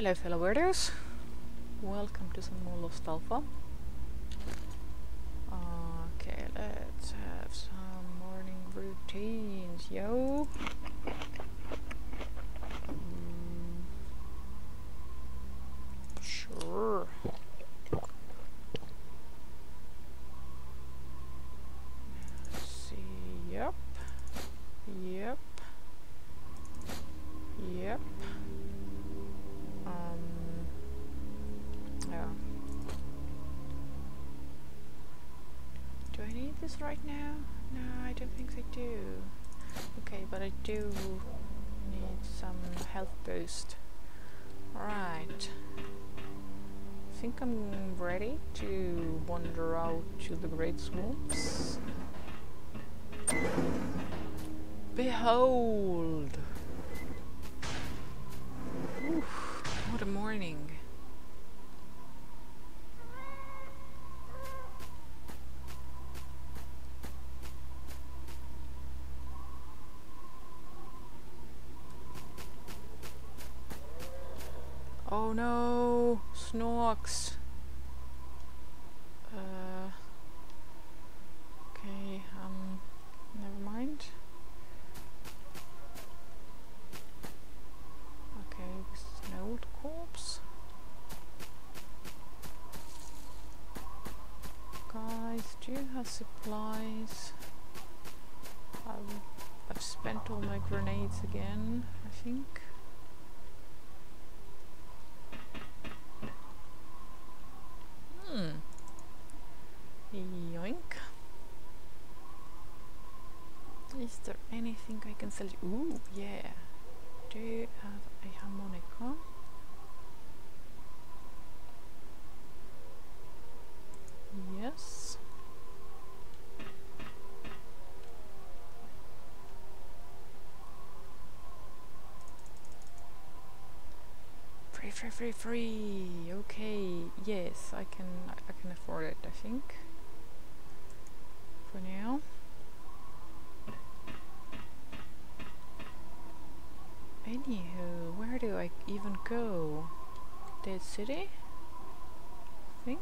Hello fellow weirdos. Welcome to some more Lost Alpha. Okay, let's have some morning routines, yo. This right now? No, I don't think I do. Okay, but I do need some health boost. Right. I think I'm ready to wander out to the Great Swamps. Behold! Oof, what a morning. box. Yoink. Is there anything I can sell? you? Ooh, yeah. Do you have a harmonica? Yes. Free, free, free, free. Okay, yes, I can. I can afford it. I think. For now. Anywho, where do I even go? Dead City? I think.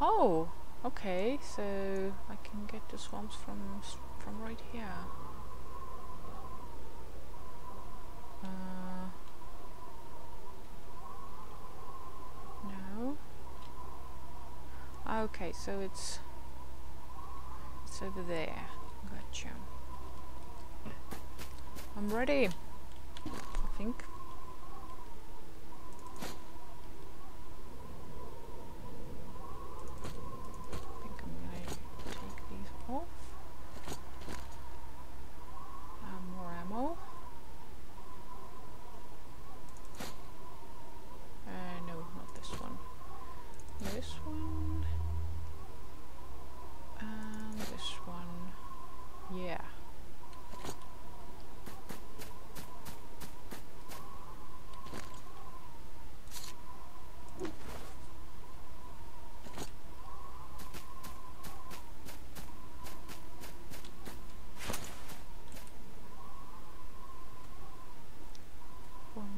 Oh, okay. So I can get the swamps from from right here. Uh, no. Okay, so it's it's over there. Gotcha. I'm ready. I think. I think I'm gonna take these off. Uh, more ammo. Uh, no, not this one. This one. And this one. Yeah.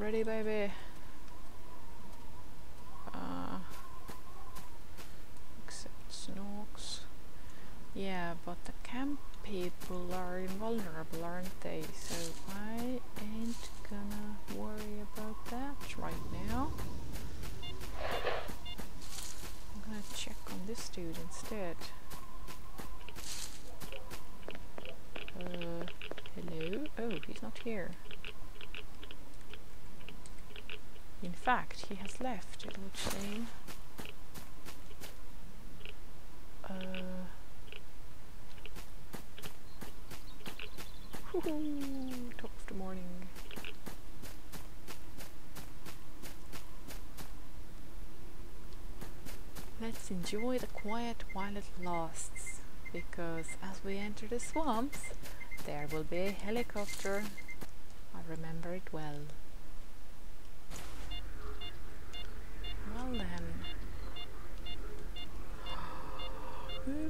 Ready, baby. He has left, it would seem. Uh, top of the morning. Let's enjoy the quiet while it lasts, because as we enter the swamps, there will be a helicopter. I remember it well. Well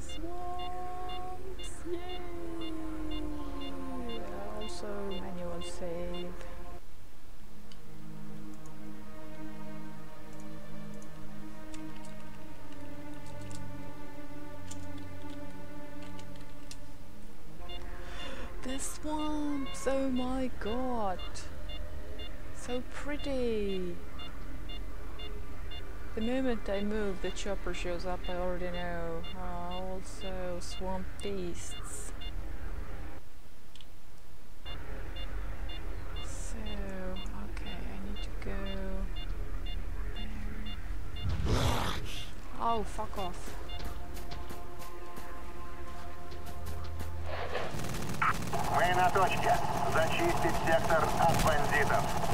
swamps. Yay! Also manual save. The swamps, oh my god. So pretty. The moment I move, the chopper shows up, I already know. Uh, also, swamp beasts. So, okay, I need to go there. Oh, fuck off. Мы на точке. Зачистить сектор от бандитов.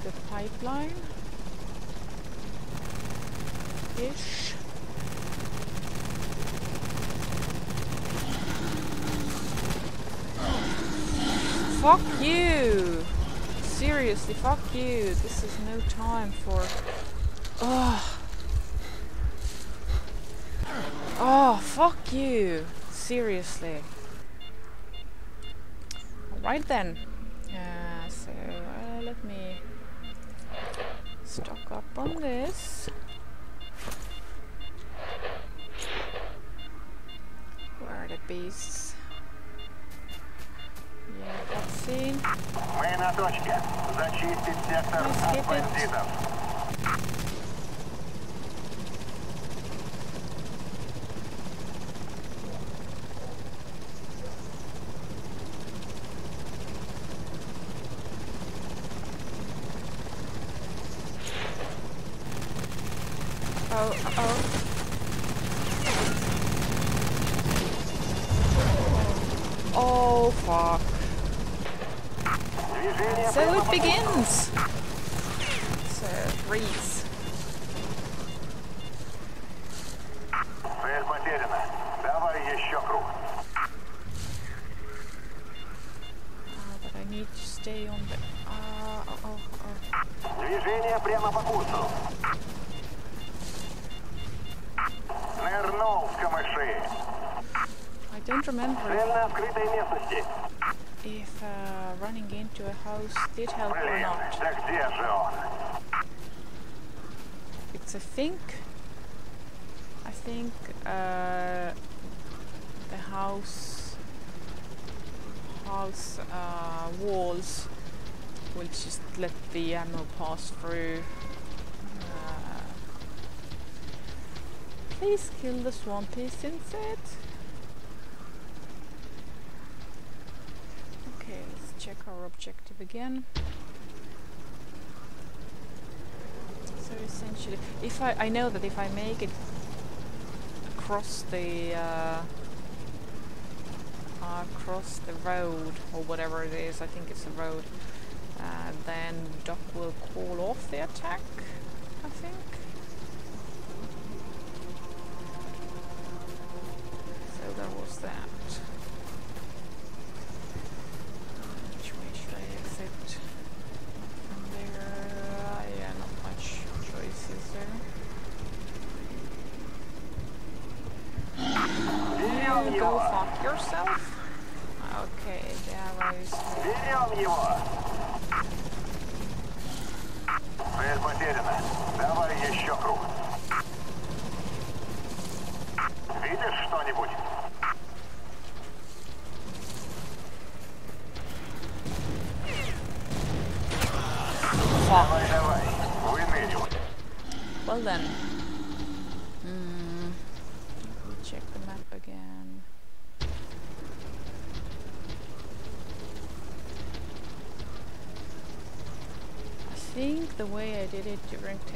The pipeline. Ish. Fuck you! Seriously, fuck you. This is no time for. Oh. Oh, fuck you. Seriously. Alright then. Uh, so uh, let me stock up on this. Where are the beasts? Yeah, cutscene. Мы на точке. Зачистить сектор Let's от skip it. бандитов. Oh, oh. Oh, fuck. Движение So прямо it по begins! So, freeze. Цель потеряна. Давай еще круг. Ah, but I need to stay on the... Ah, oh, oh, oh. Движение прямо по курсу. don't remember if uh, running into a house did help or not. It's a think, I think uh, the house, house uh, walls will just let the ammo pass through. Uh, please kill the swampy insect. Check our objective again. So essentially, if I I know that if I make it across the uh, across the road or whatever it is, I think it's a road, uh, then Doc will call off the attack. I think. So there was that.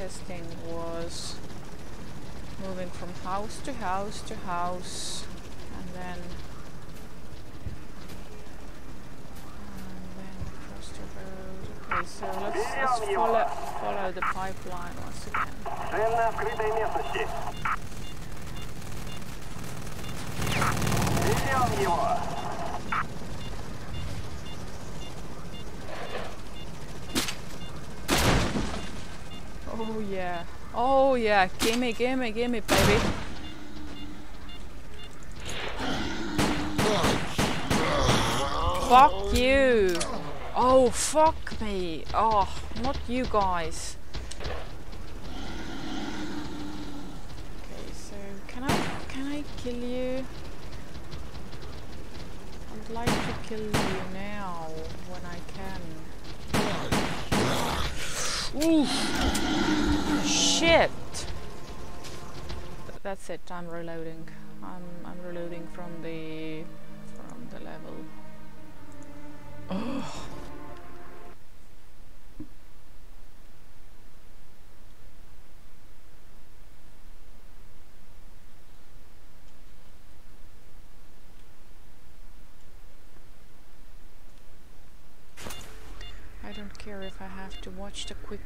during testing was moving from house to house to house and then and then across the road. Okay, so let's, let's Берем его. follow follow the pipeline once again. Цель на открытой местности. Берем его. Oh yeah. Oh yeah. Gimme, gimme, gimme, baby. Fuck you. Oh, fuck me. Oh, not you guys. Okay, so can I can I kill you. I would like to kill you now when I Ooh. Shit! That's it, I'm reloading. I'm I'm reloading from the from the level. Ugh. I don't care if I have to watch the quick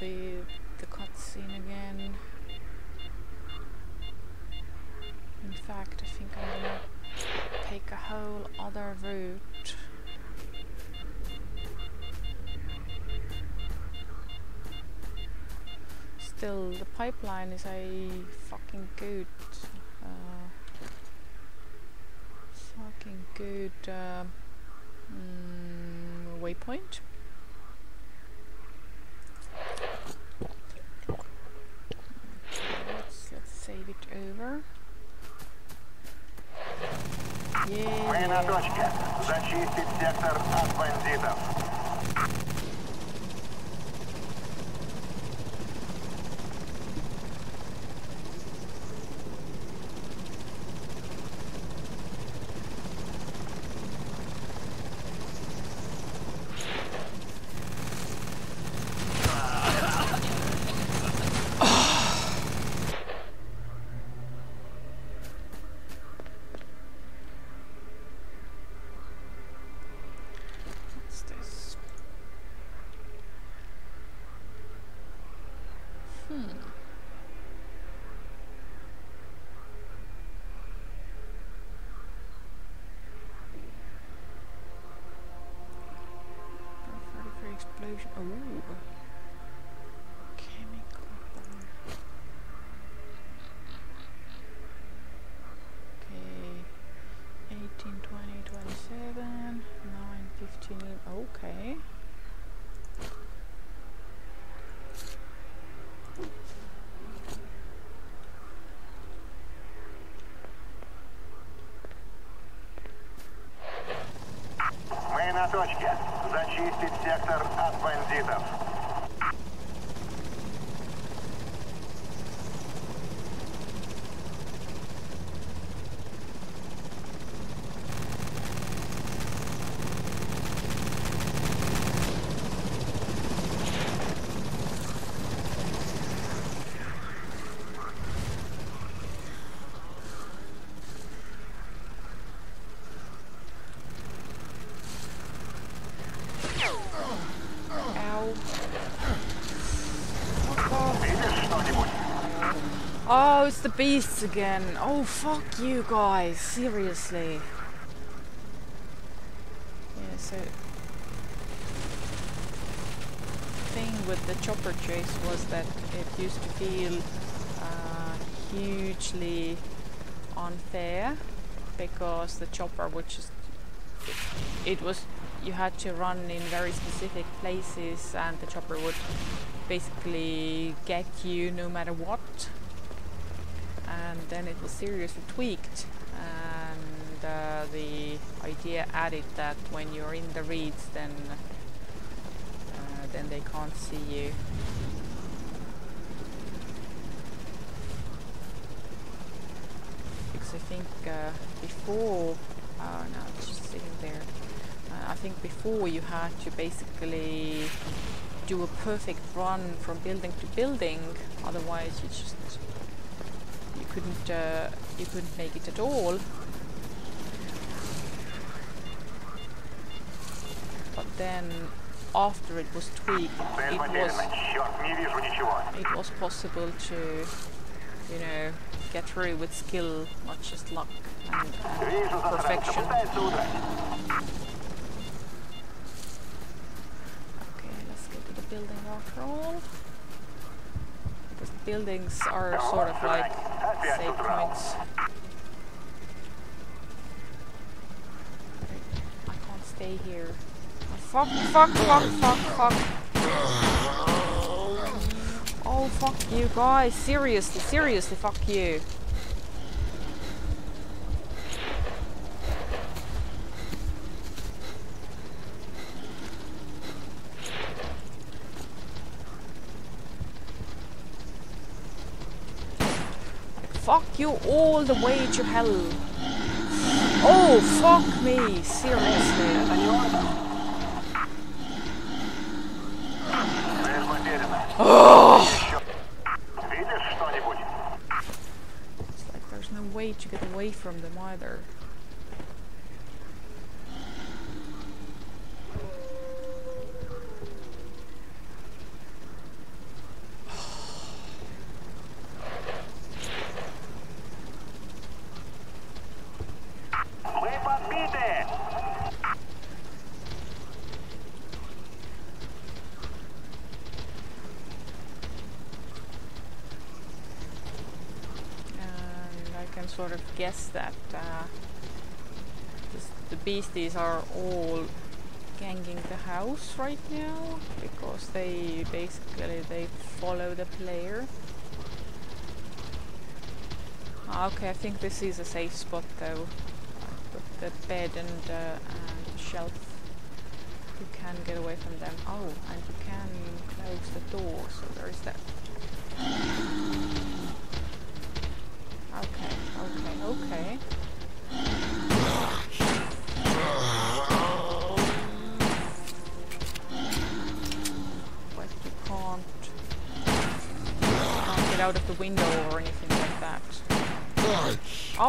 the the cutscene again. In fact, I think I'm gonna take a whole other route. Still, the pipeline is a fucking good, uh, fucking good uh, mm, waypoint. Over. Мы на точке. Зачистить сектор от бандитов. На точке. Зачистить сектор от бандитов. Oh, it's the beasts again. Oh, fuck you guys. Seriously. Yeah, so... thing with the chopper chase was that it used to feel uh, hugely unfair because the chopper would just... It was... You had to run in very specific places and the chopper would basically get you no matter what and then it was seriously tweaked and uh, the idea added that when you're in the reeds then uh, then they can't see you. Because I think uh, before oh no it's just sitting there. Uh, I think before you had to basically do a perfect run from building to building otherwise you just you couldn't uh, you couldn't make it at all. But then after it was tweaked, it was it was possible to you know get through with skill, not just luck and perfection. Okay, let's go to the building after all. Because the buildings are sort of like Save points. I can't stay here. Fuck, fuck, fuck, fuck, fuck. Oh, fuck you guys. Seriously, seriously, fuck you. you all the way to hell. Oh, fuck me, seriously. Oh. It's like there's no way to get away from them either. Sort of guess that uh, this, the beasties are all ganging the house right now because they basically they follow the player. Ah, Okay, I think this is a safe spot though. With the bed and, uh, and the shelf. You can get away from them. Oh, and you can close the door, so there is that.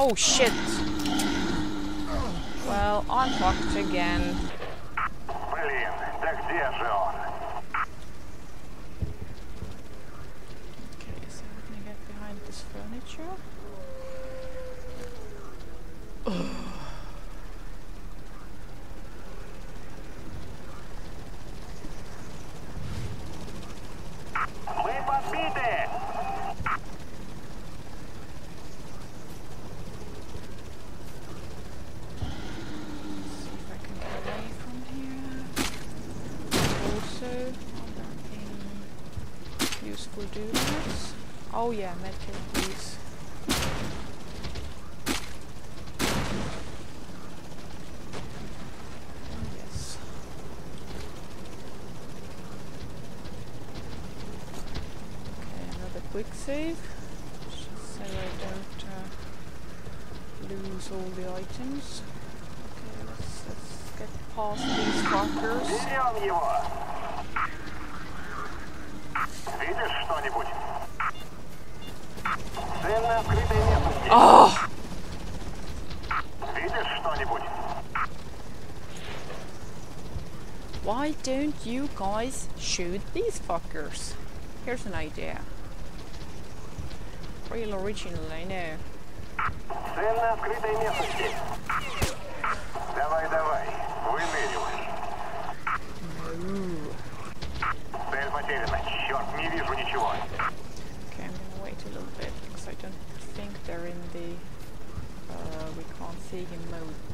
Oh shit! Well, I'm fucked again. Блин, да где же он? Okay, so let me get behind this furniture. Oh yeah, medkit please. Oh, yes. Okay, another quick save. don't you guys shoot these fuckers? Here's an idea. Real original, I know. Цель на открытой местности. Давай, давай, выныривай. Цель потеряна. Черт, не вижу ничего. Okay, I'm gonna wait a little bit because I don't think they're in the uh, we can't see him mode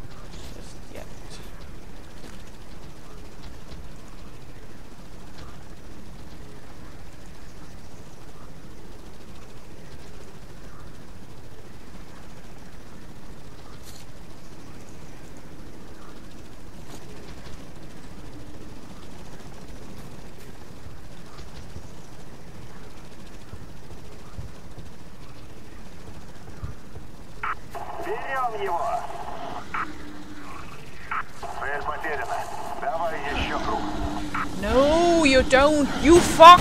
Fuck!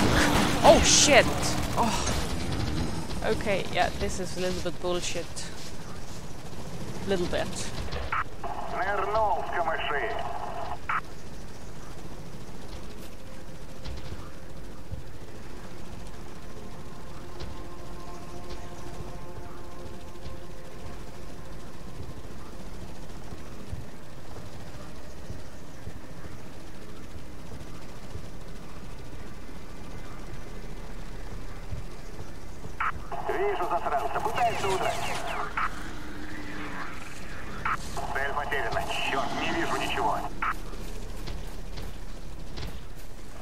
Oh shit! Oh. Okay, yeah, this is a little bit bullshit. Little bit. Вижу засранца. Пытается удрать. Цель потеряна. Черт, не вижу ничего.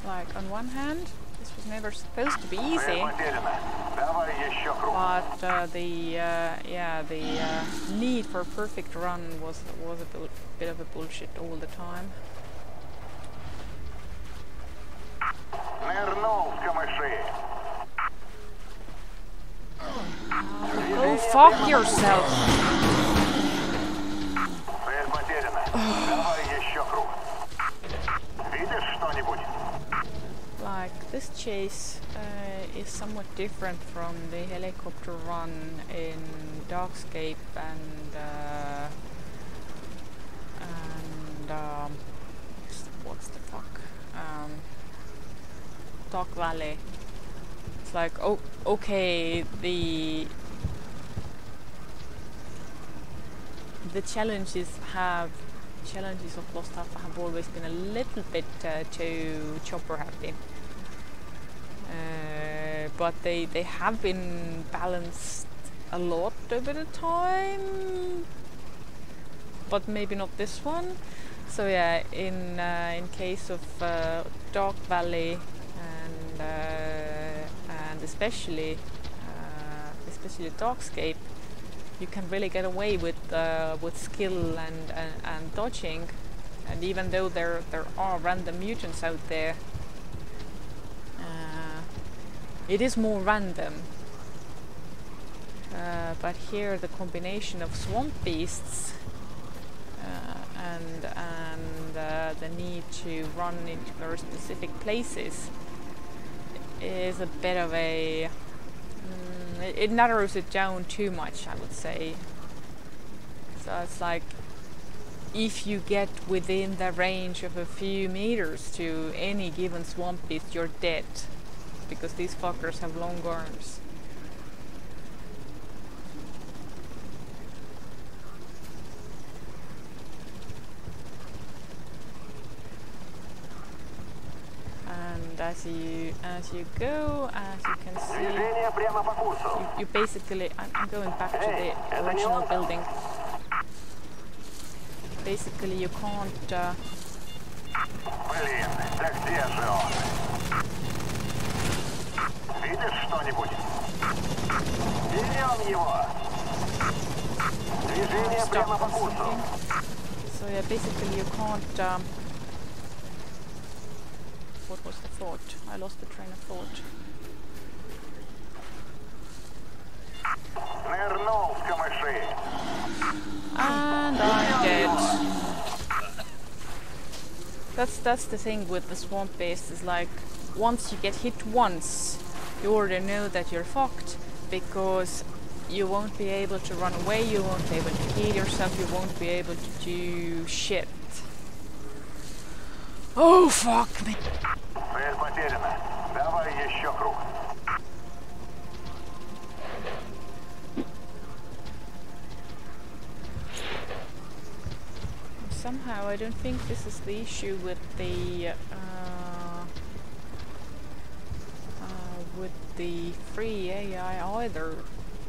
Like, on one hand, this was never supposed to be Цель easy. потеряна. Давай еще круг. But uh, the uh, yeah the uh, need for a perfect run was was a bu- bit of a bullshit all the time. fuck yourself! Цель потеряна. Давай еще круг. Видишь что-нибудь? Like, this chase uh, is somewhat different from the helicopter run in Darkscape and uh, and um, what's, what's the fuck? Um, Dark Valley. It's like, oh, okay, the the challenges have challenges of Lost Alpha have always been a little bit uh, too chopper happy. Uh, but they they have been balanced a lot over the time, but maybe not this one. So yeah, in uh, in case of uh, Dark Valley and uh, and especially uh, especially Darkscape, you can really get away with uh, with skill and, and and dodging. And even though there there are random mutants out there, uh, it is more random. Uh, but here the combination of swamp beasts uh, and and uh, the need to run into very specific places is a bit of a it, it narrows it down too much I would say. So it's like if you get within the range of a few meters to any given swamp beast you're dead. Because these fuckers have long arms and as you as you go as you can see Движение прямо по курсу. you, you basically I'm, I'm going back to the original building basically you can't uh, Блин, да где же он? Видишь что-нибудь? Берем его. Движение stop прямо по on курсу. something. So yeah, basically you can't. Um, what was the thought? I lost the train of thought. And I'm dead. That's that's the thing with the swamp base is like once you get hit once, you already know that you're fucked because you won't be able to run away, you won't be able to heal yourself, you won't be able to do shit. Oh fuck me. Somehow I don't think this is the issue with the uh, uh, with the free A-Life either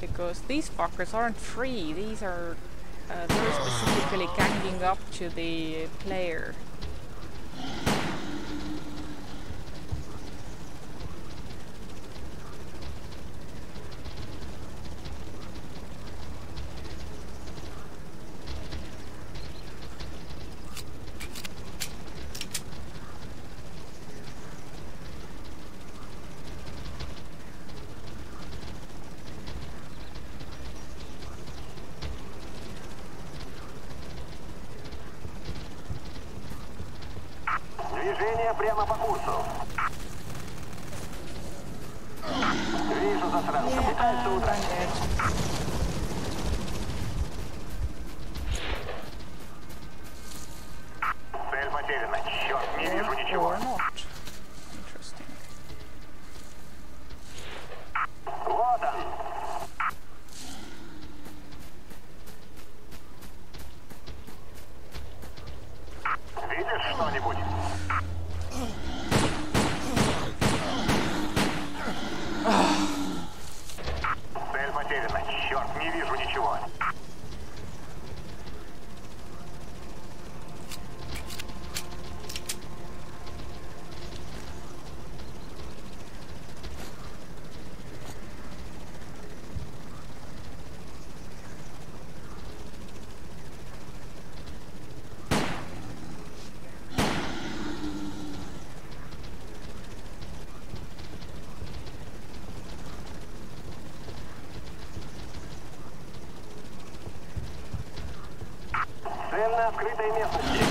because these fuckers aren't free. These are uh, they're specifically ganging up to the player. не будет. Открытой местности.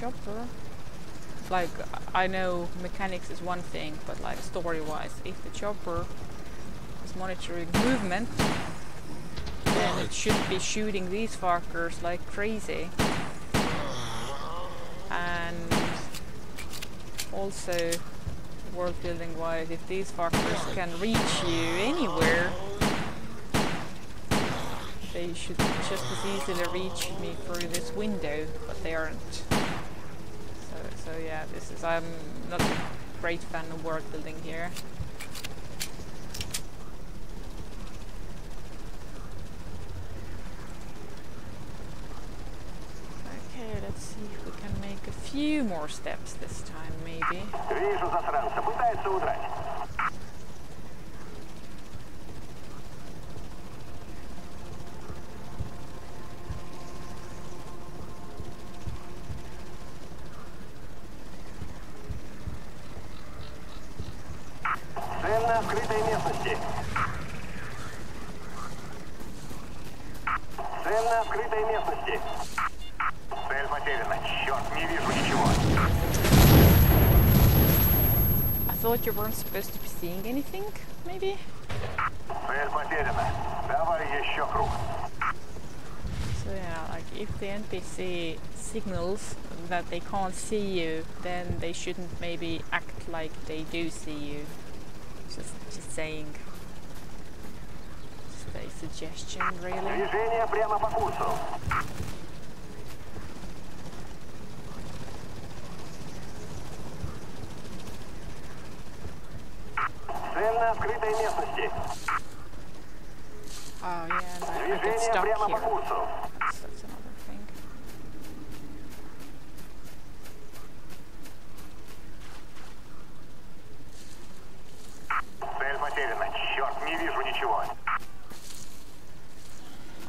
Chopper, like I know mechanics is one thing, but like story-wise, if the chopper is monitoring movement, then it should be shooting these fuckers like crazy. And also, world building wise, if these fuckers can reach you anywhere, they should just as easily reach me through this window, but they aren't. So, yeah, this is, I'm not a great fan of world building here. Okay, let's see if we can make a few more steps this time, maybe. signals that they can't see you, then they shouldn't maybe act like they do see you. Just, just saying. Just a suggestion, really. Oh yeah, and I, I get stuck here.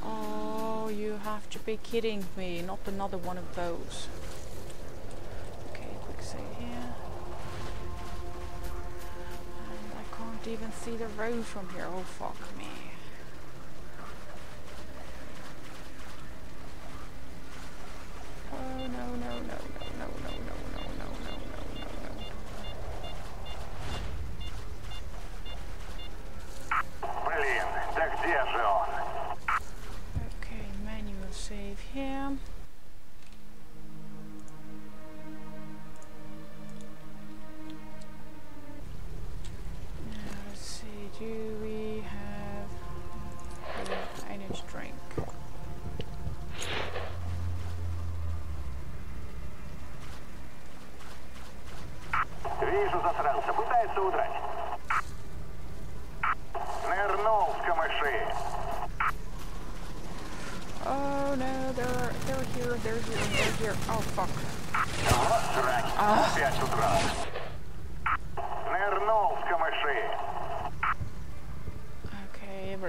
Oh, you have to be kidding me, not another one of those. Okay, quick save here. And I can't even see the road from here, oh fuck me.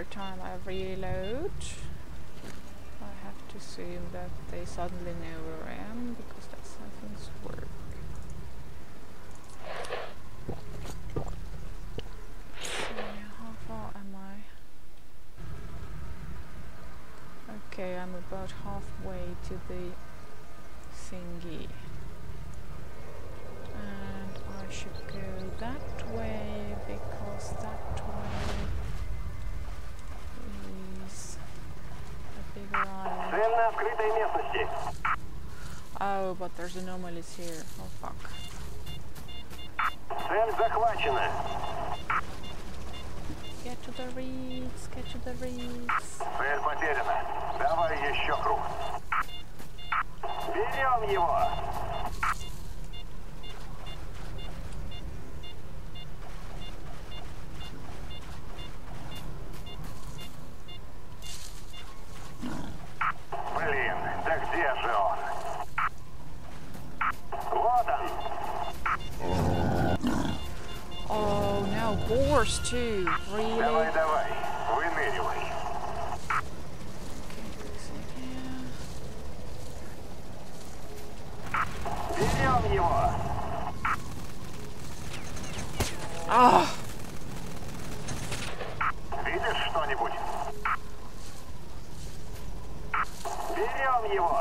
Every time I reload, I have to assume that they suddenly know where I am because that's how things work. So, how far am I? Okay, I'm about halfway to the thingy. На открытой местности. Oh, but there's anomalies here. Oh fuck. Цель захвачена. Get to the reeds, get to the reeds. Цель потеряна. Давай еще круг. Берем его. too. Really? Давай, давай, выныривай. Okay, second. Берем его. Ah! Видишь что-нибудь? Берем его.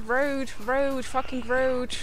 road, road, fucking road.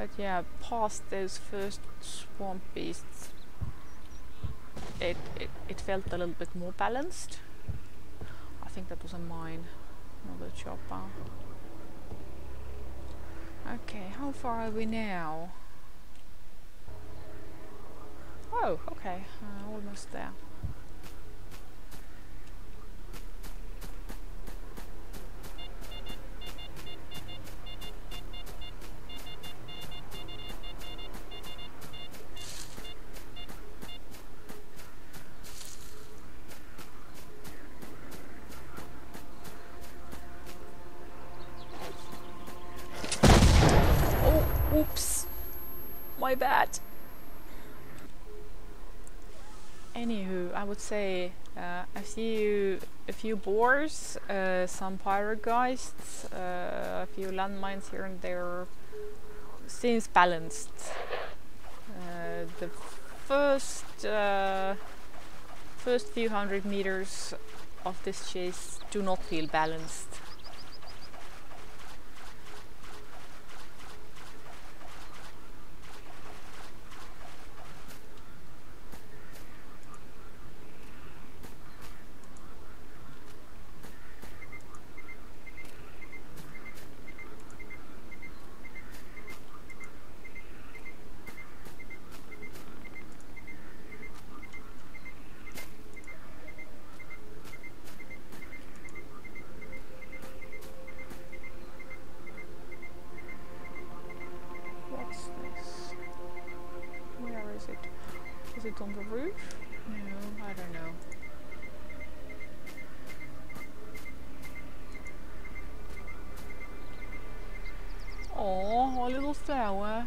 But yeah, past those first swamp beasts, it, it, it felt a little bit more balanced. I think that was a mine, not a chopper. Okay, how far are we now? Oh, okay, uh, almost there. Would say uh, a few a few boars, uh, some pyrogeists, uh, a few landmines here and there. Seems balanced. Uh, the first uh, first few hundred meters of this chase do not feel balanced. What's this? Where is it? On the roof? No, I don't know. Oh, a little flower.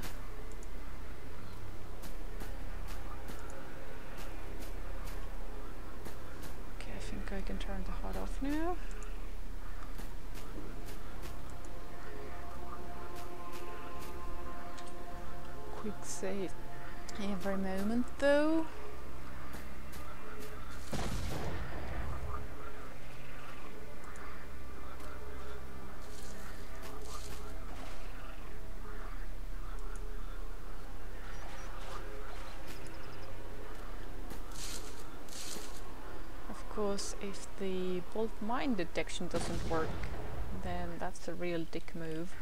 Okay, I think I can turn the HUD off now. Quick save every moment though. Of course, if the bolt mine detection doesn't work, then that's a real dick move.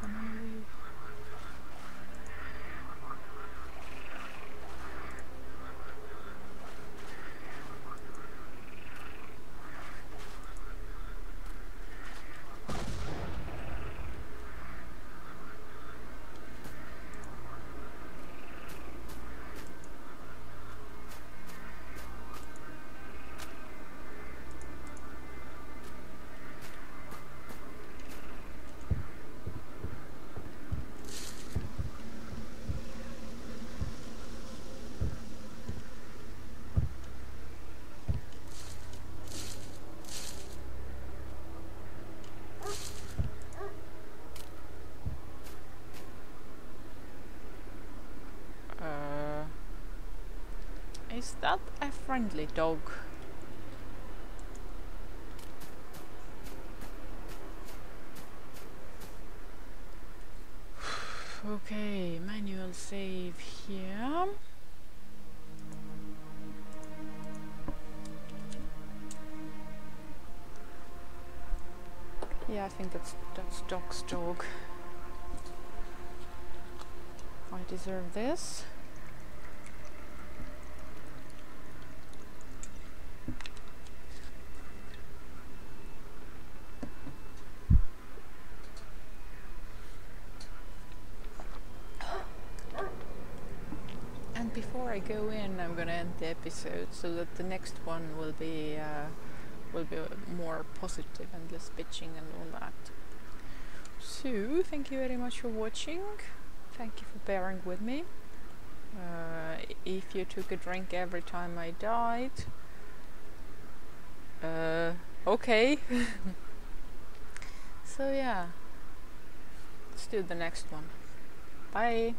Finally. Uh, is that a friendly dog? okay, manual save here. Yeah, I think that's that's Doc's dog. I deserve this. And before I go in, I'm gonna end the episode so that the next one will be uh, will be more positive and less bitching and all that. So, thank you very much for watching. Thank you for bearing with me. Uh, if you took a drink every time I died, uh, okay. so yeah, let's do the next one. Bye.